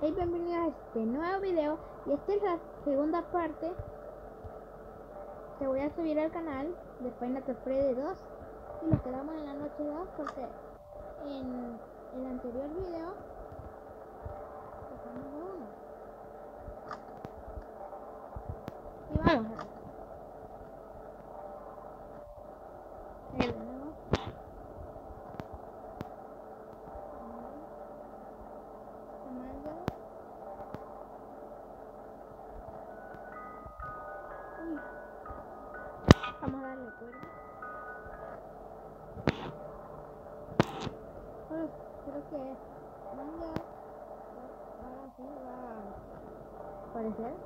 bienvenidos a este nuevo video y esta es la segunda parte. Que voy a subir al canal de Final Freddy 2 y nos quedamos en la noche 2 porque en el anterior video uno. Y vamos okay நாங்கள் பாருங்கள்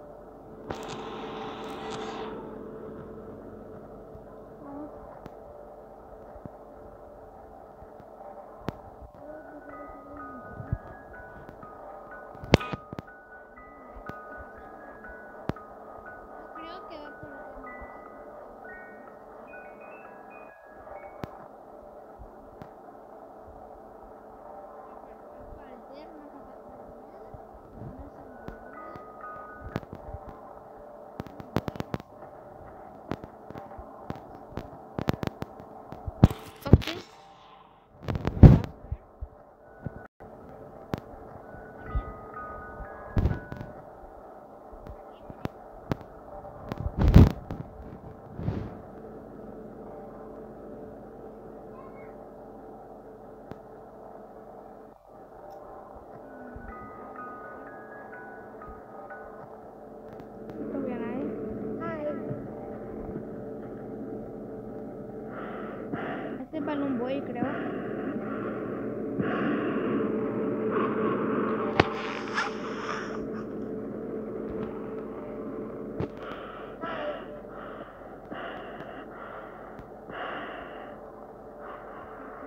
Este es Balloon Boy, creo.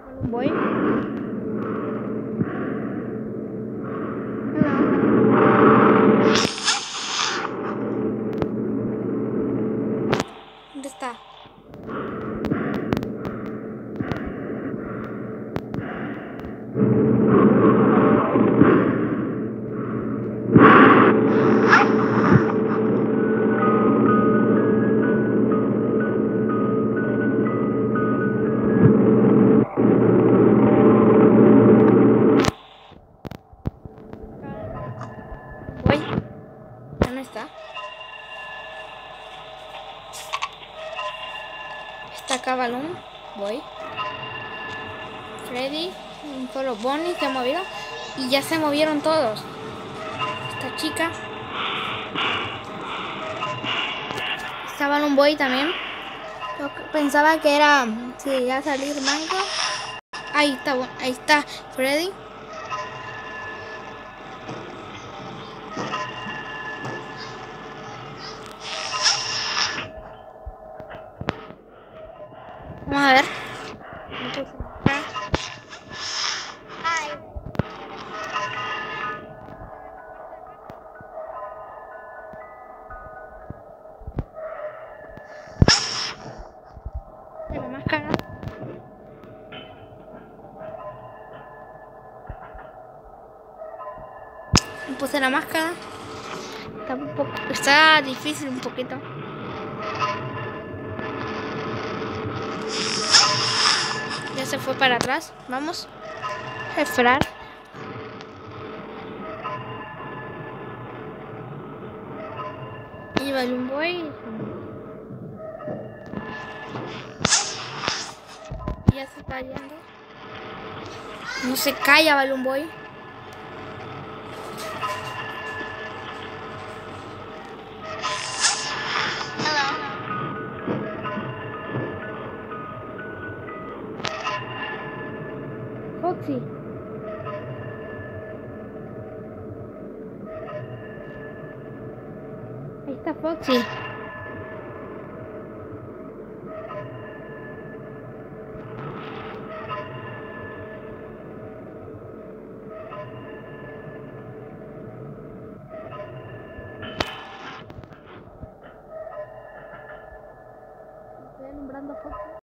Balloon Boy. ¿Dónde está? ¿Dónde está? Está acá Balloon. Voy. Freddy. Solo Bonnie se movieron. Y ya se movieron todos. Esta chica. Está Balloon Boy también. Yo pensaba que era. Si iba a salir Mango. Ahí está, ahí está Freddy. Vamos a ver. Puse la máscara. Está un poco, está difícil un poquito. Ya se fue para atrás. Vamos a esperar. Y Boy. Ya se está yendo. No se calla Balloon. Sí. Ahí está Foxy. Estoy alumbrando Foxy.